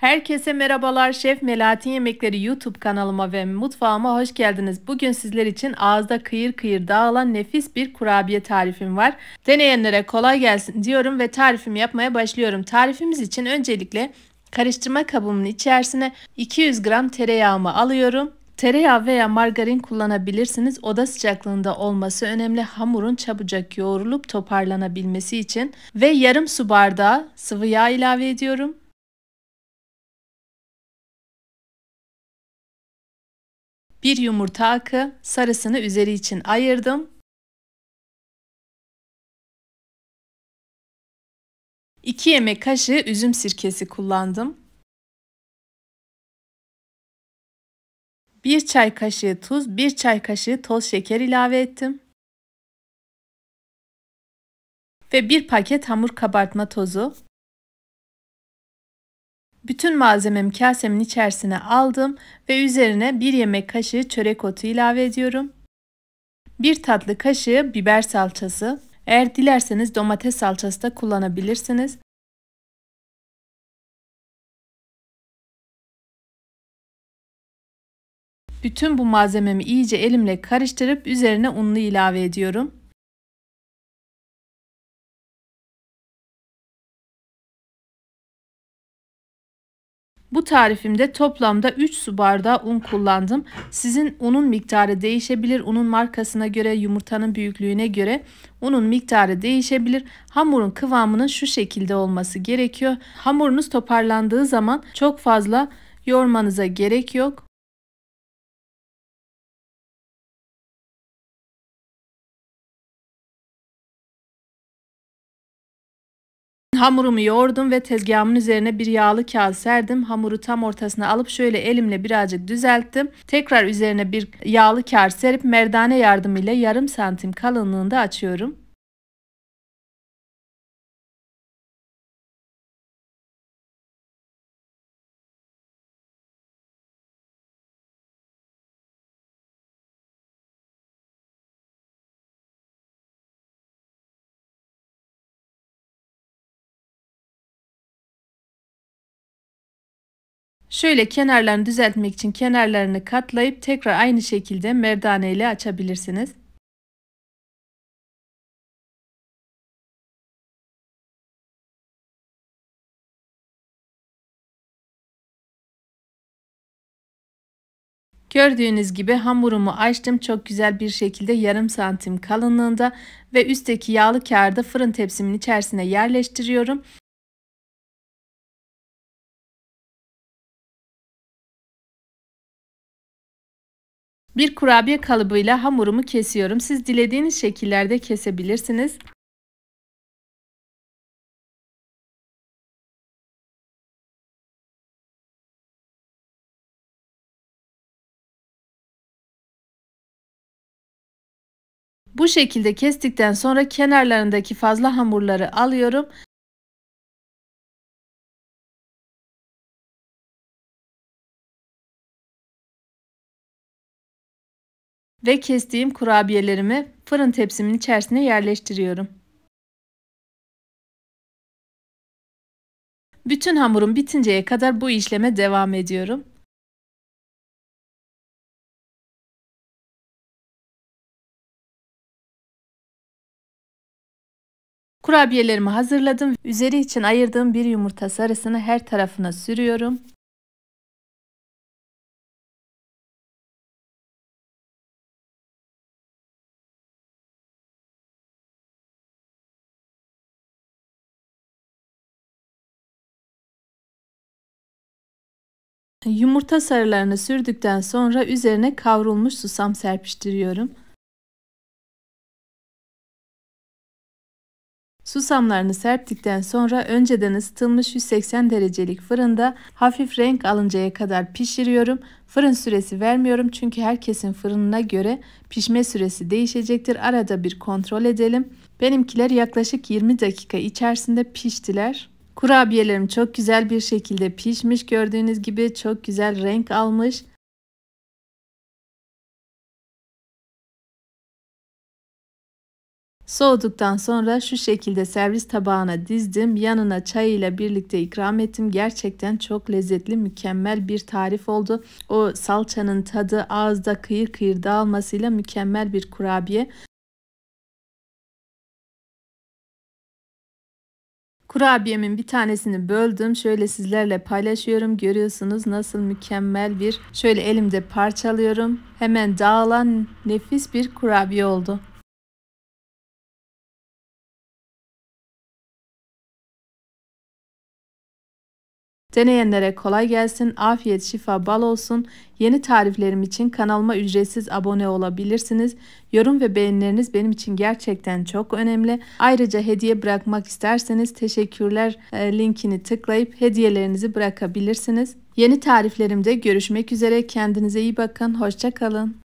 Herkese merhabalar. Şef Melahat'in Yemekleri YouTube kanalıma ve mutfağıma hoş geldiniz. Bugün sizler için ağızda kıyır kıyır dağılan nefis bir kurabiye tarifim var. Deneyenlere kolay gelsin diyorum ve tarifimi yapmaya başlıyorum. Tarifimiz için öncelikle karıştırma kabımın içerisine 200 gram tereyağımı alıyorum. Tereyağı veya margarin kullanabilirsiniz. Oda sıcaklığında olması önemli. Hamurun çabucak yoğrulup toparlanabilmesi için ve yarım su bardağı sıvı yağ ilave ediyorum. Bir yumurta akı, sarısını üzeri için ayırdım. 2 yemek kaşığı üzüm sirkesi kullandım. 1 çay kaşığı tuz, 1 çay kaşığı toz şeker ilave ettim. Ve 1 paket hamur kabartma tozu. Bütün malzememi kasemin içerisine aldım ve üzerine 1 yemek kaşığı çörek otu ilave ediyorum. 1 tatlı kaşığı biber salçası. Eğer dilerseniz domates salçası da kullanabilirsiniz. Bütün bu malzememi iyice elimle karıştırıp üzerine unlu ilave ediyorum. Bu tarifimde toplamda 3 su bardağı un kullandım. Sizin unun miktarı değişebilir. Unun markasına göre, yumurtanın büyüklüğüne göre unun miktarı değişebilir. Hamurun kıvamının şu şekilde olması gerekiyor. Hamurunuz toparlandığı zaman çok fazla yoğurmanıza gerek yok. Hamurumu yoğurdum ve tezgahımın üzerine bir yağlı kağıt serdim. Hamuru tam ortasına alıp şöyle elimle birazcık düzelttim. Tekrar üzerine bir yağlı kağıt serip merdane yardımıyla yarım santim kalınlığında açıyorum. Şöyle kenarlarını düzeltmek için kenarlarını katlayıp tekrar aynı şekilde merdane ile açabilirsiniz. Gördüğünüz gibi hamurumu açtım. Çok güzel bir şekilde yarım santim kalınlığında ve üstteki yağlı kağıdı fırın tepsimin içerisine yerleştiriyorum. Bir kurabiye kalıbıyla hamurumu kesiyorum. Siz dilediğiniz şekillerde kesebilirsiniz. Bu şekilde kestikten sonra kenarlarındaki fazla hamurları alıyorum ve kestiğim kurabiyelerimi fırın tepsimin içerisine yerleştiriyorum. Bütün hamurum bitinceye kadar bu işleme devam ediyorum. Kurabiyelerimi hazırladım. Üzeri için ayırdığım bir yumurta sarısını her tarafına sürüyorum. Yumurta sarılarını sürdükten sonra üzerine kavrulmuş susam serpiştiriyorum. Susamlarını serptikten sonra önceden ısıtılmış 180 derecelik fırında hafif renk alıncaya kadar pişiriyorum. Fırın süresi vermiyorum çünkü herkesin fırınına göre pişme süresi değişecektir. Arada bir kontrol edelim. Benimkiler yaklaşık 20 dakika içerisinde piştiler. Kurabiyelerim çok güzel bir şekilde pişmiş. Gördüğünüz gibi çok güzel renk almış. Soğuduktan sonra şu şekilde servis tabağına dizdim. Yanına çay ile birlikte ikram ettim. Gerçekten çok lezzetli, mükemmel bir tarif oldu. O salçanın tadı ağızda kıyır kıyır dağılmasıyla mükemmel bir kurabiye. Kurabiyemin bir tanesini böldüm. Şöyle sizlerle paylaşıyorum. Görüyorsunuz nasıl mükemmel bir şöyle elimde parçalıyorum. Hemen dağılan nefis bir kurabiye oldu. Deneyenlere kolay gelsin, afiyet, şifa, bal olsun. Yeni tariflerim için kanalıma ücretsiz abone olabilirsiniz. Yorum ve beğenileriniz benim için gerçekten çok önemli. Ayrıca hediye bırakmak isterseniz teşekkürler e, linkini tıklayıp hediyelerinizi bırakabilirsiniz. Yeni tariflerimde görüşmek üzere. Kendinize iyi bakın. Hoşçakalın.